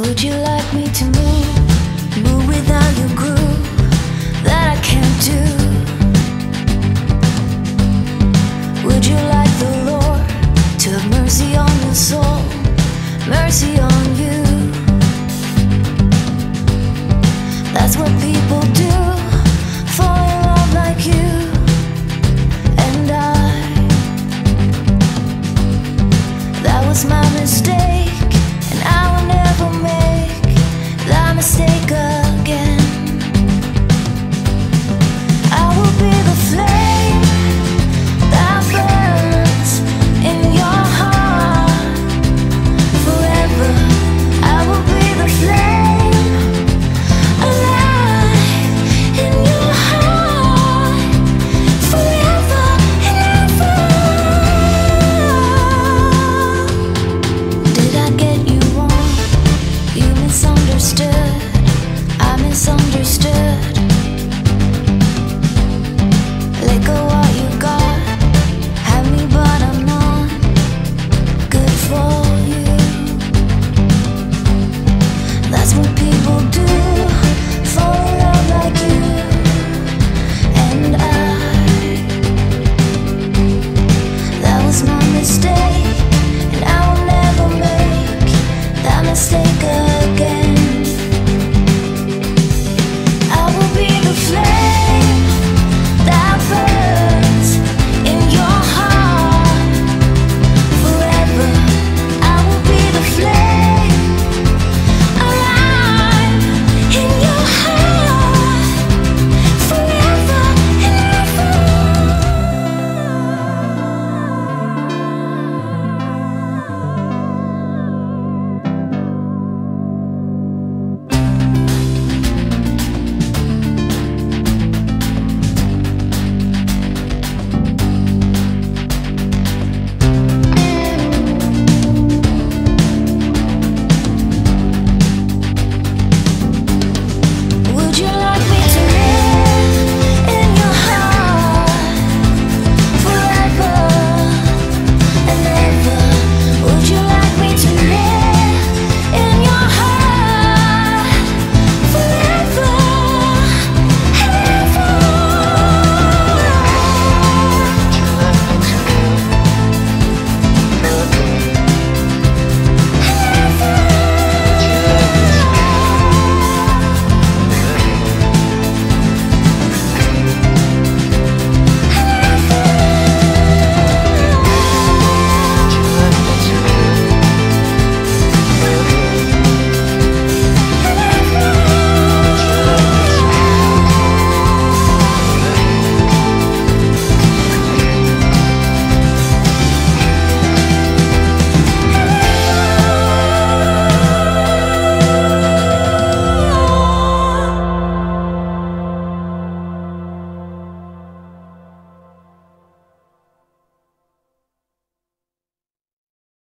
Would you like me to move, move without your groove that I can't do? Would you like the Lord to have mercy on your soul, mercy on